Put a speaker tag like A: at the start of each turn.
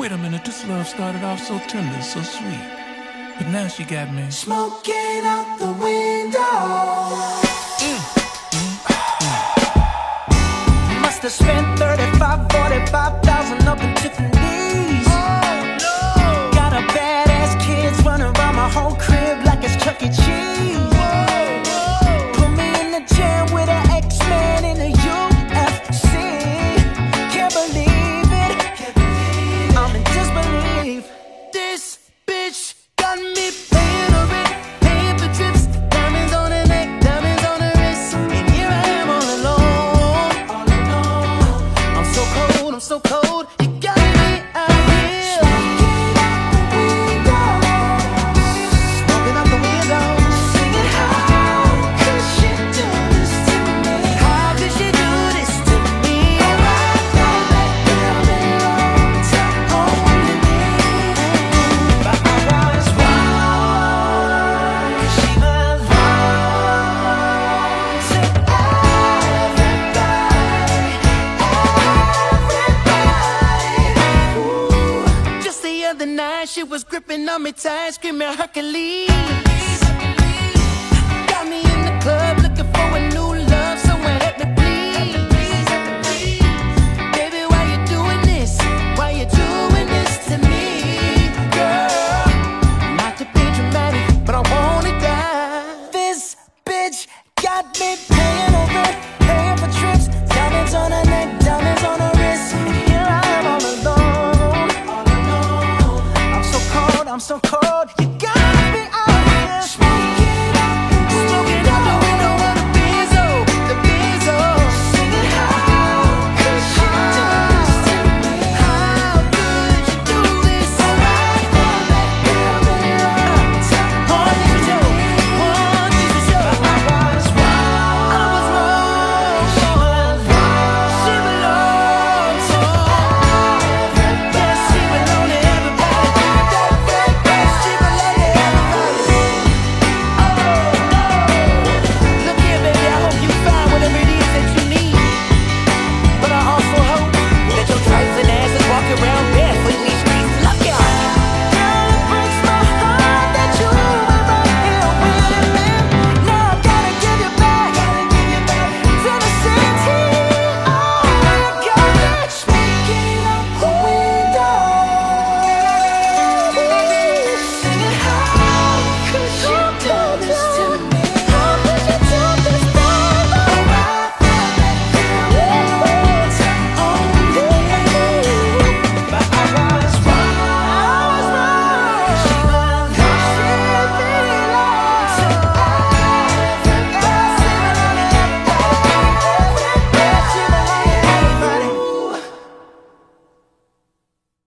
A: Wait a minute, this love started off
B: so tender,
A: so sweet.
B: But
A: now she got me
C: smoking out the window. Mm, mm, mm. Must have spent 35, 45,000 up in Tiffany's.
D: so cold. She was gripping on me tight, screaming Hercules. Got me in the club looking for a new love, someone help me please. Baby, why you doing this? Why you doing this to me, girl? Not to be dramatic, but I wanna die.
C: This bitch got me.